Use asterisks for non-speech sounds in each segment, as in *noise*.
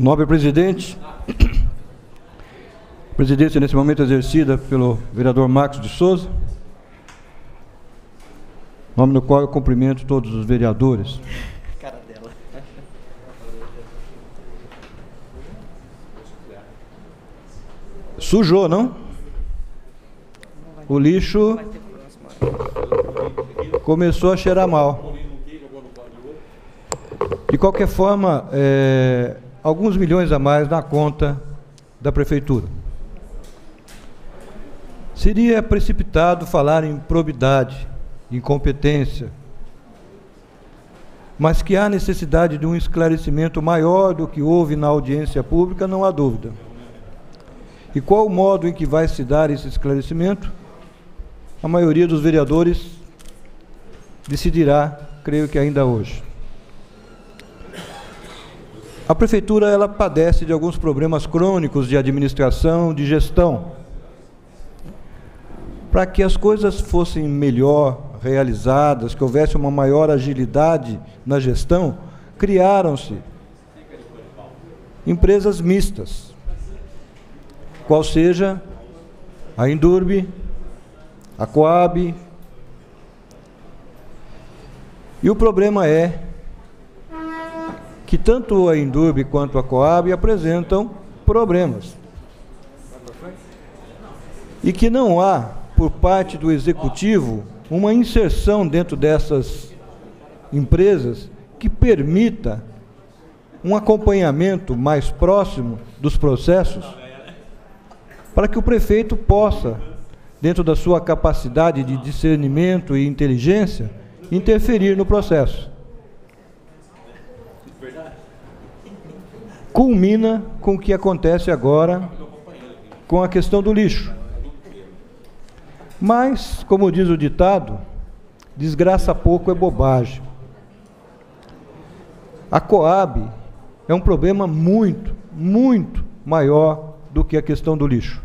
Nobre presidente, *clears throat* presidência nesse momento exercida pelo vereador Marcos de Souza, nome no qual eu cumprimento todos os vereadores. Sujou, não? O lixo começou a cheirar mal. De qualquer forma, é, alguns milhões a mais na conta da prefeitura. Seria precipitado falar em probidade, incompetência, mas que há necessidade de um esclarecimento maior do que houve na audiência pública, não há dúvida. E qual o modo em que vai se dar esse esclarecimento? A maioria dos vereadores decidirá, creio que ainda hoje. A prefeitura ela padece de alguns problemas crônicos de administração, de gestão. Para que as coisas fossem melhor realizadas, que houvesse uma maior agilidade na gestão, criaram-se empresas mistas, qual seja a Indurbe, a Coab. E o problema é que tanto a Indurbe quanto a Coab apresentam problemas. E que não há, por parte do executivo, uma inserção dentro dessas empresas que permita um acompanhamento mais próximo dos processos para que o prefeito possa, dentro da sua capacidade de discernimento e inteligência, interferir no processo. Culmina com o que acontece agora com a questão do lixo. Mas, como diz o ditado, desgraça pouco é bobagem. A Coab é um problema muito, muito maior do que a questão do lixo.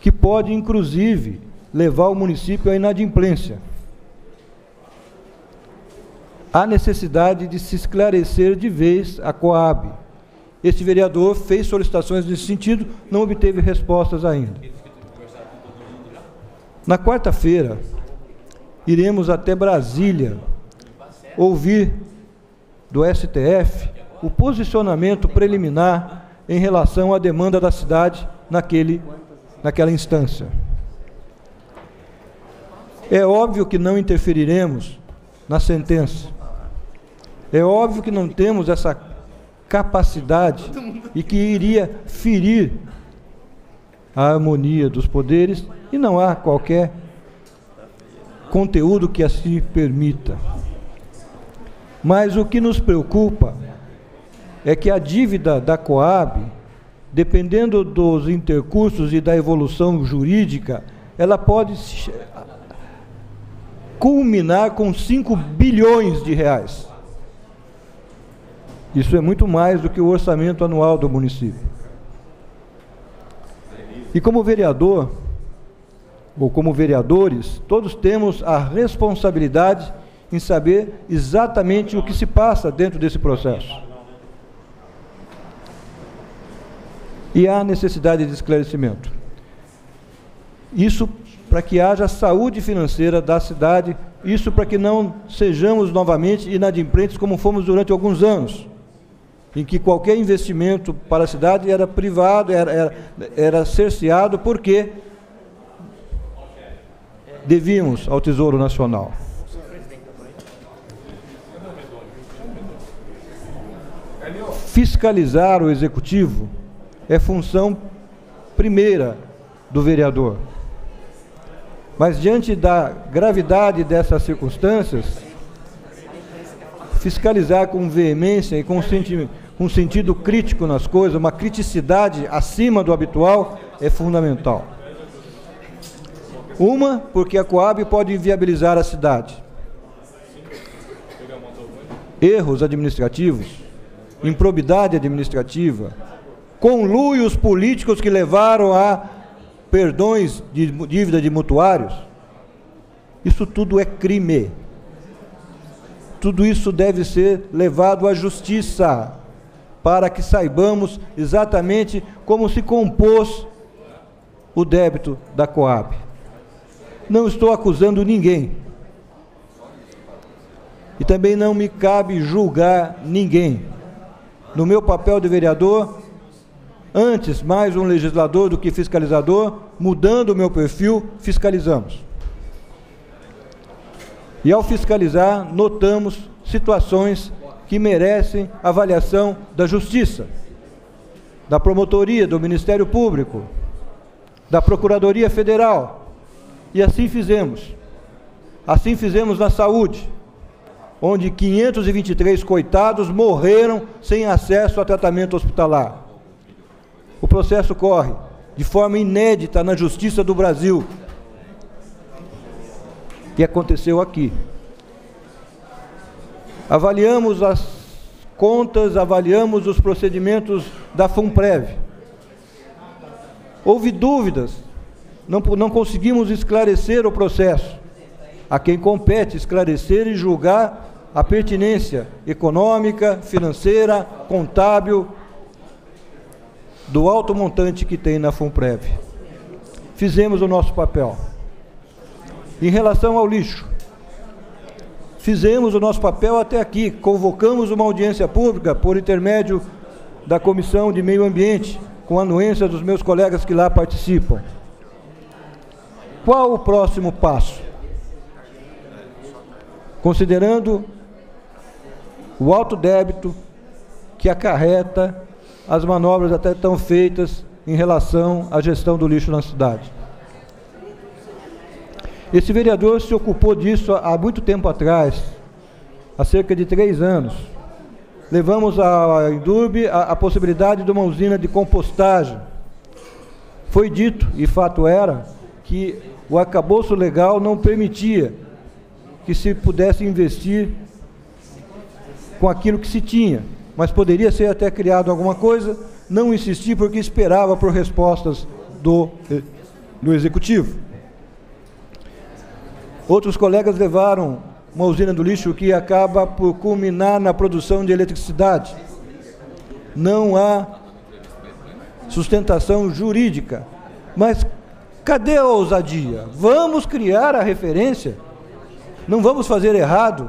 Que pode, inclusive, levar o município à inadimplência há necessidade de se esclarecer de vez a Coab. Este vereador fez solicitações nesse sentido, não obteve respostas ainda. Na quarta-feira, iremos até Brasília ouvir do STF o posicionamento preliminar em relação à demanda da cidade naquele, naquela instância. É óbvio que não interferiremos na sentença, é óbvio que não temos essa capacidade e que iria ferir a harmonia dos poderes e não há qualquer conteúdo que assim permita. Mas o que nos preocupa é que a dívida da Coab, dependendo dos intercursos e da evolução jurídica, ela pode culminar com 5 bilhões de reais. Isso é muito mais do que o orçamento anual do município. E como vereador, ou como vereadores, todos temos a responsabilidade em saber exatamente o que se passa dentro desse processo. E há necessidade de esclarecimento. Isso para que haja saúde financeira da cidade, isso para que não sejamos novamente inadimplentes como fomos durante alguns anos em que qualquer investimento para a cidade era privado, era, era, era cerceado, porque devíamos ao Tesouro Nacional. Fiscalizar o executivo é função primeira do vereador. Mas diante da gravidade dessas circunstâncias, fiscalizar com veemência e com sentimento um sentido crítico nas coisas, uma criticidade acima do habitual, é fundamental. Uma, porque a Coab pode inviabilizar a cidade. Erros administrativos, improbidade administrativa, conluios políticos que levaram a perdões de dívida de mutuários. Isso tudo é crime. Tudo isso deve ser levado à justiça para que saibamos exatamente como se compôs o débito da Coab. Não estou acusando ninguém. E também não me cabe julgar ninguém. No meu papel de vereador, antes mais um legislador do que fiscalizador, mudando o meu perfil, fiscalizamos. E ao fiscalizar, notamos situações que merecem avaliação da Justiça, da Promotoria, do Ministério Público, da Procuradoria Federal. E assim fizemos. Assim fizemos na saúde, onde 523 coitados morreram sem acesso a tratamento hospitalar. O processo corre de forma inédita na Justiça do Brasil. E aconteceu aqui. Avaliamos as contas, avaliamos os procedimentos da FUNPREV. Houve dúvidas, não, não conseguimos esclarecer o processo. A quem compete esclarecer e julgar a pertinência econômica, financeira, contábil do alto montante que tem na FUNPREV. Fizemos o nosso papel. Em relação ao lixo, fizemos o nosso papel até aqui, convocamos uma audiência pública por intermédio da Comissão de Meio Ambiente, com a anuência dos meus colegas que lá participam. Qual o próximo passo? Considerando o alto débito que acarreta as manobras até tão feitas em relação à gestão do lixo na cidade. Esse vereador se ocupou disso há muito tempo atrás, há cerca de três anos. Levamos à Indurbe a, a possibilidade de uma usina de compostagem. Foi dito, e fato era, que o arcabouço legal não permitia que se pudesse investir com aquilo que se tinha mas poderia ser até criado alguma coisa, não insisti porque esperava por respostas do, eh, do executivo. Outros colegas levaram uma usina do lixo que acaba por culminar na produção de eletricidade. Não há sustentação jurídica. Mas cadê a ousadia? Vamos criar a referência. Não vamos fazer errado,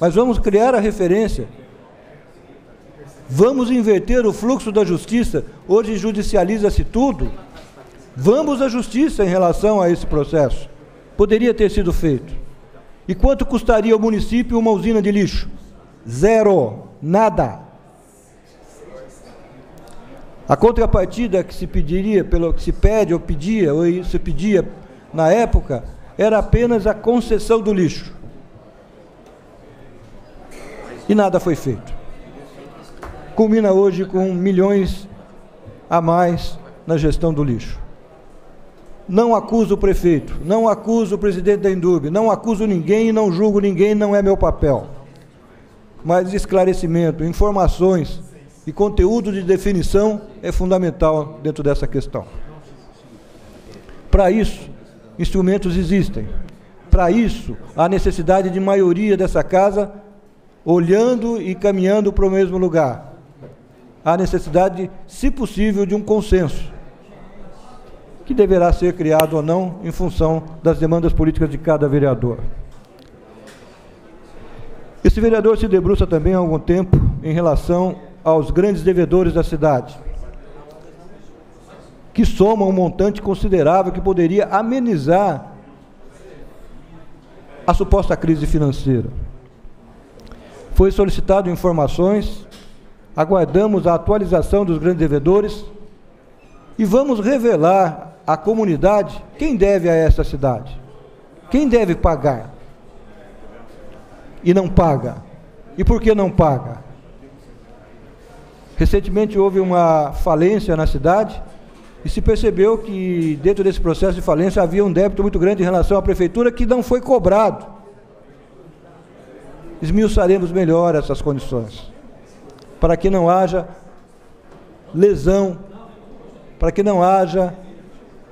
mas vamos criar a referência. Vamos inverter o fluxo da justiça. Hoje judicializa-se tudo. Vamos à justiça em relação a esse processo. Poderia ter sido feito. E quanto custaria ao município uma usina de lixo? Zero. Nada. A contrapartida que se pediria, pelo que se pede ou pedia, ou se pedia na época, era apenas a concessão do lixo. E nada foi feito culmina hoje com milhões a mais na gestão do lixo. Não acuso o prefeito, não acuso o presidente da Indub, não acuso ninguém não julgo ninguém, não é meu papel. Mas esclarecimento, informações e conteúdo de definição é fundamental dentro dessa questão. Para isso, instrumentos existem. Para isso, há necessidade de maioria dessa casa olhando e caminhando para o mesmo lugar há necessidade, se possível, de um consenso, que deverá ser criado ou não em função das demandas políticas de cada vereador. Esse vereador se debruça também há algum tempo em relação aos grandes devedores da cidade, que somam um montante considerável que poderia amenizar a suposta crise financeira. Foi solicitado informações aguardamos a atualização dos grandes devedores e vamos revelar à comunidade quem deve a essa cidade, quem deve pagar e não paga. E por que não paga? Recentemente houve uma falência na cidade e se percebeu que dentro desse processo de falência havia um débito muito grande em relação à prefeitura que não foi cobrado. Esmiuçaremos melhor essas condições para que não haja lesão, para que não haja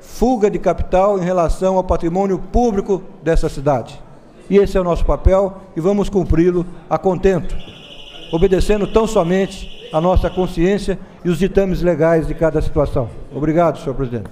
fuga de capital em relação ao patrimônio público dessa cidade. E esse é o nosso papel e vamos cumpri-lo a contento, obedecendo tão somente a nossa consciência e os ditames legais de cada situação. Obrigado, senhor presidente.